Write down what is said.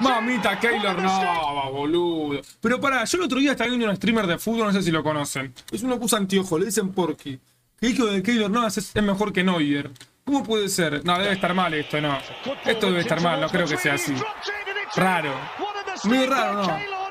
Mamita, Keylor, no, boludo. Pero pará, yo el otro día estaba viendo un streamer de fútbol, no sé si lo conocen. Es uno que usa anteojo, le dicen Porky. Que dijo de Keylor Navas es, es mejor que Neuer. ¿Cómo puede ser? No, debe estar mal esto, no. Esto debe estar mal, no creo que sea así. Raro. Muy raro, ¿no?